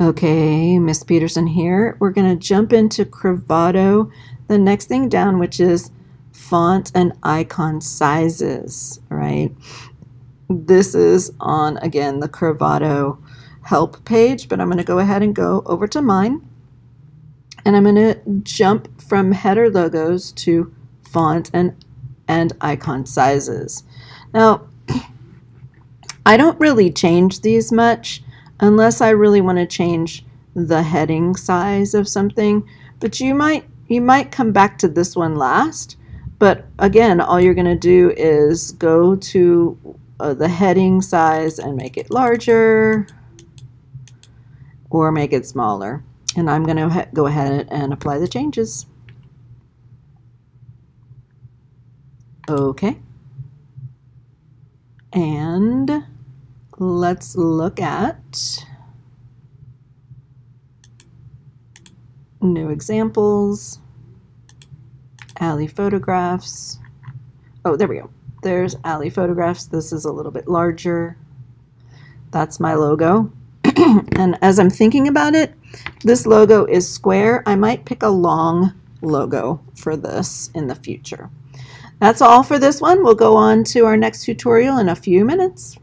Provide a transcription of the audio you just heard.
Okay, Miss Peterson here. We're going to jump into Crevado, the next thing down, which is font and icon sizes, right? This is on, again, the Crevado help page, but I'm going to go ahead and go over to mine. And I'm going to jump from header logos to font and, and icon sizes. Now, I don't really change these much unless I really want to change the heading size of something. But you might you might come back to this one last. But again, all you're going to do is go to uh, the heading size and make it larger or make it smaller. And I'm going to go ahead and apply the changes. Okay. And let's look at new examples, Ali photographs. Oh, there we go. There's Ali photographs. This is a little bit larger. That's my logo. and as I'm thinking about it, this logo is square. I might pick a long logo for this in the future. That's all for this one. We'll go on to our next tutorial in a few minutes.